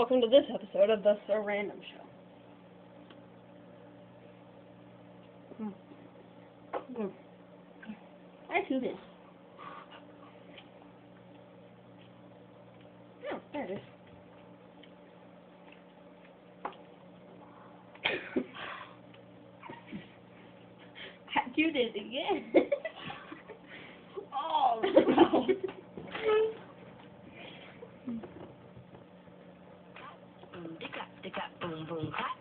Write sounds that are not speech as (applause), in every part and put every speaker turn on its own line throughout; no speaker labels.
Welcome to this episode of the So Random Show. Mm. I do this. Oh, there it is. (coughs) I do this again. (laughs) oh no.
Dicka dicka boom boom clap.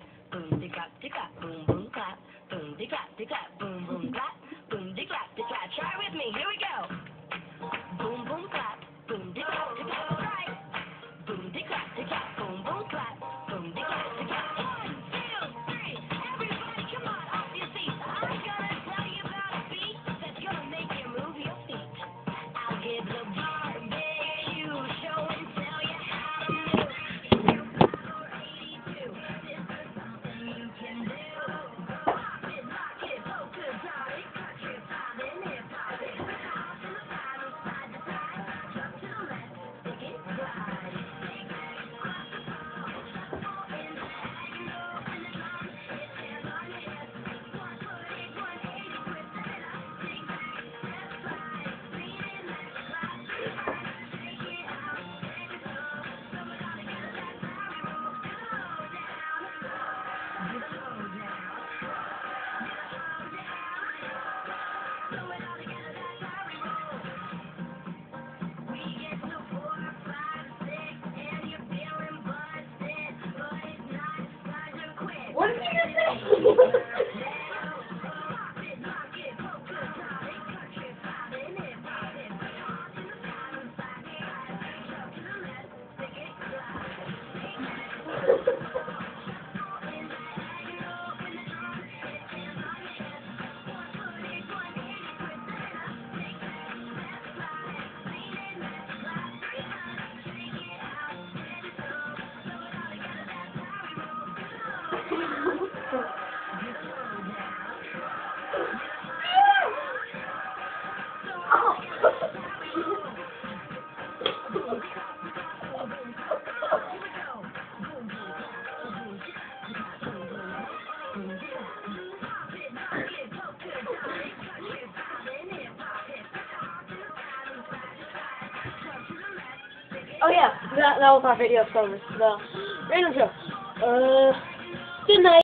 What did you just say? (laughs) Oh yeah, that, that was our video service, the random show. Uh, good night.